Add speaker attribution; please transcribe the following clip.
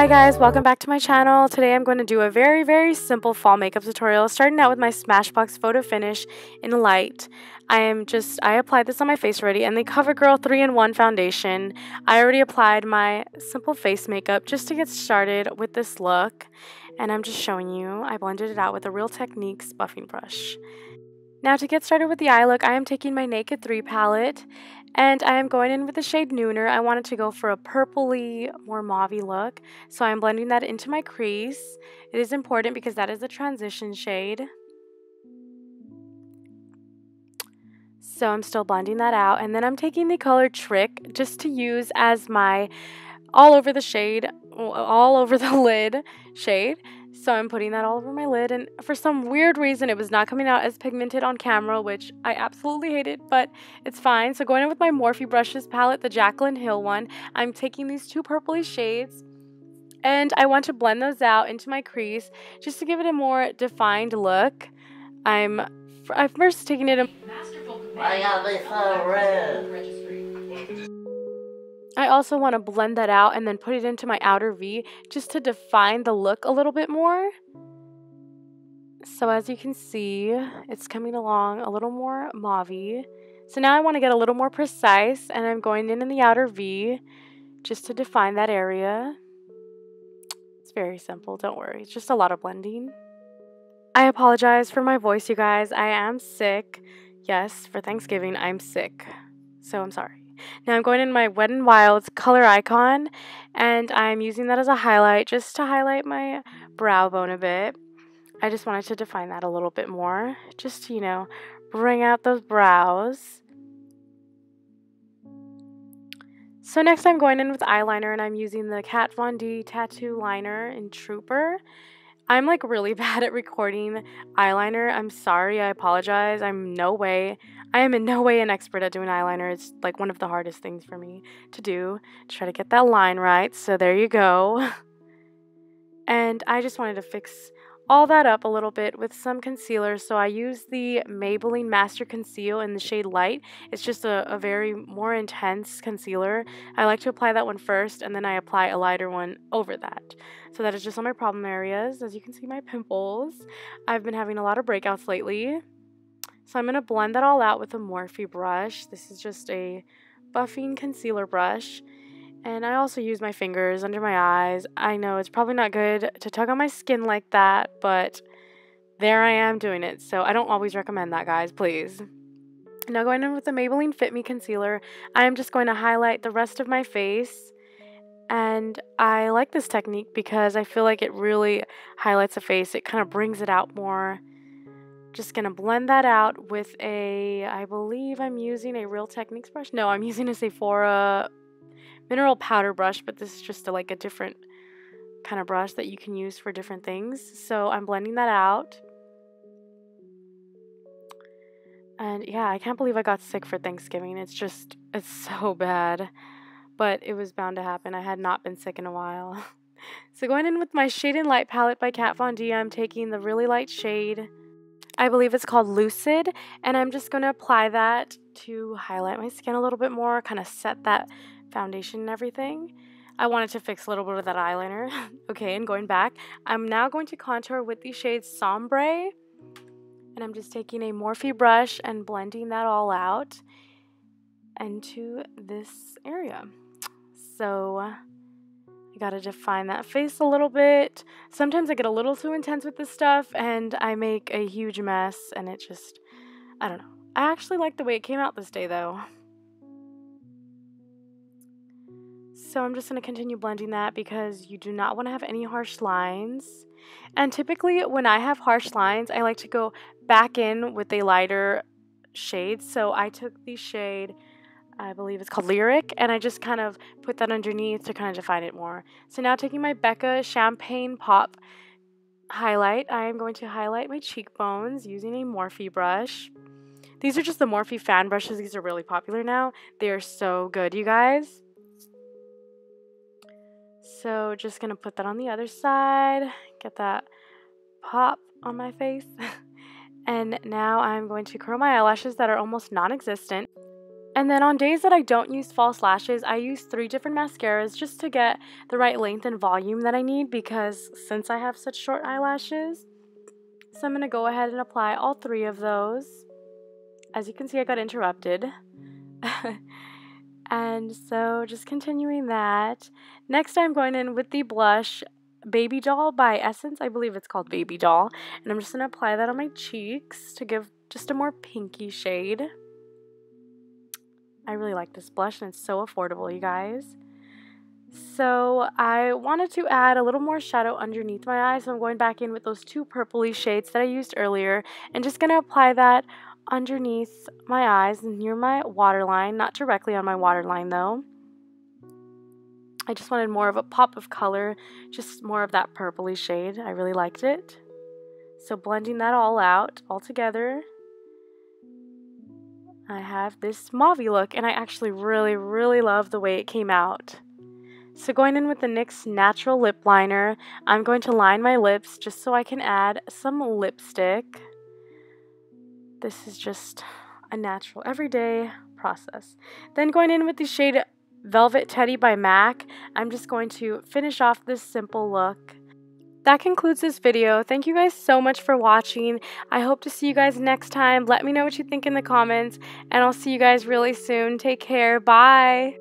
Speaker 1: Hi guys, welcome back to my channel. Today I'm going to do a very, very simple fall makeup tutorial, starting out with my Smashbox Photo Finish in light. I am just, I applied this on my face already, and the CoverGirl 3-in-1 foundation. I already applied my simple face makeup just to get started with this look, and I'm just showing you. I blended it out with a Real Techniques buffing brush. Now to get started with the eye look, I am taking my Naked 3 palette and I am going in with the shade Nooner. I wanted to go for a purpley, more mauve look. So I'm blending that into my crease. It is important because that is a transition shade. So I'm still blending that out. And then I'm taking the color Trick just to use as my all over the shade, all over the lid shade. So I'm putting that all over my lid and for some weird reason it was not coming out as pigmented on camera, which I absolutely hated, but it's fine. So going in with my Morphe Brushes palette, the Jaclyn Hill one, I'm taking these two purpley shades and I want to blend those out into my crease just to give it a more defined look. I'm I'm first taking it a
Speaker 2: Why gotta be red?
Speaker 1: I also want to blend that out and then put it into my outer V just to define the look a little bit more. So as you can see, it's coming along a little more mauve So now I want to get a little more precise and I'm going in in the outer V just to define that area. It's very simple, don't worry. It's just a lot of blending. I apologize for my voice, you guys. I am sick. Yes, for Thanksgiving, I'm sick. So I'm sorry. Now I'm going in my Wet n Wild's color icon and I'm using that as a highlight just to highlight my brow bone a bit. I just wanted to define that a little bit more just to, you know, bring out those brows. So next I'm going in with eyeliner and I'm using the Kat Von D Tattoo Liner in Trooper. I'm like really bad at recording eyeliner. I'm sorry. I apologize. I'm no way. I am in no way an expert at doing eyeliner. It's like one of the hardest things for me to do. Try to get that line right. So there you go. And I just wanted to fix all that up a little bit with some concealer. So I use the Maybelline Master Conceal in the shade Light. It's just a, a very more intense concealer. I like to apply that one first and then I apply a lighter one over that. So that is just on my problem areas. As you can see, my pimples. I've been having a lot of breakouts lately. So I'm going to blend that all out with a Morphe brush. This is just a buffing concealer brush. And I also use my fingers under my eyes. I know it's probably not good to tug on my skin like that, but there I am doing it. So I don't always recommend that, guys, please. Now going in with the Maybelline Fit Me Concealer, I am just going to highlight the rest of my face. And I like this technique because I feel like it really highlights the face. It kind of brings it out more. Just going to blend that out with a, I believe I'm using a Real Techniques brush. No, I'm using a Sephora mineral powder brush, but this is just a, like a different kind of brush that you can use for different things. So I'm blending that out. And yeah, I can't believe I got sick for Thanksgiving. It's just, it's so bad. But it was bound to happen. I had not been sick in a while. so going in with my Shade and Light palette by Kat Von D, I'm taking the really light shade. I believe it's called Lucid. And I'm just going to apply that to highlight my skin a little bit more, kind of set that foundation and everything. I wanted to fix a little bit of that eyeliner. okay, and going back, I'm now going to contour with the shade Sombre. And I'm just taking a Morphe brush and blending that all out into this area. So I gotta define that face a little bit. Sometimes I get a little too intense with this stuff and I make a huge mess and it just, I don't know. I actually like the way it came out this day though. So I'm just going to continue blending that because you do not want to have any harsh lines. And typically when I have harsh lines, I like to go back in with a lighter shade. So I took the shade, I believe it's called Lyric, and I just kind of put that underneath to kind of define it more. So now taking my Becca Champagne Pop highlight, I am going to highlight my cheekbones using a Morphe brush. These are just the Morphe fan brushes. These are really popular now. They are so good, you guys. So just to put that on the other side, get that pop on my face. and now I'm going to curl my eyelashes that are almost non-existent. And then on days that I don't use false lashes, I use three different mascaras just to get the right length and volume that I need because since I have such short eyelashes, so I'm going to go ahead and apply all three of those. As you can see, I got interrupted. and so just continuing that. Next, I'm going in with the blush Baby Doll by Essence. I believe it's called Baby Doll. And I'm just going to apply that on my cheeks to give just a more pinky shade. I really like this blush and it's so affordable, you guys. So I wanted to add a little more shadow underneath my eyes. So I'm going back in with those two purpley shades that I used earlier and just going to apply that underneath my eyes near my waterline, not directly on my waterline though. I just wanted more of a pop of color, just more of that purpley shade. I really liked it. So blending that all out, all together, I have this mauve look, and I actually really, really love the way it came out. So going in with the NYX Natural Lip Liner, I'm going to line my lips just so I can add some lipstick. This is just a natural, everyday process. Then going in with the shade Velvet Teddy by MAC, I'm just going to finish off this simple look. That concludes this video. Thank you guys so much for watching. I hope to see you guys next time. Let me know what you think in the comments, and I'll see you guys really soon. Take care. Bye.